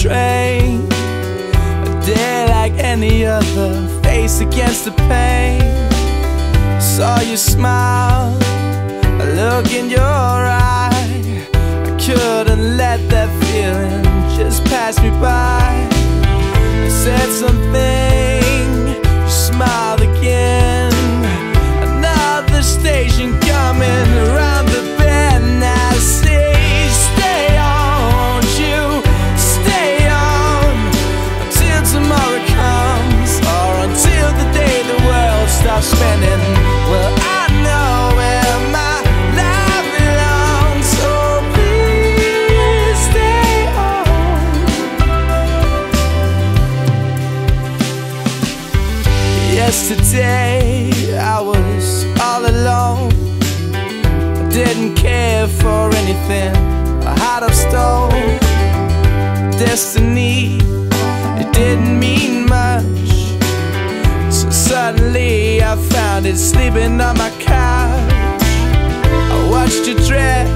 train. A day like any other, face against the pain. Saw you smile, a look in your Yesterday I was all alone. I didn't care for anything. A heart of stone. Destiny, it didn't mean much. So suddenly I found it sleeping on my couch. I watched you dress,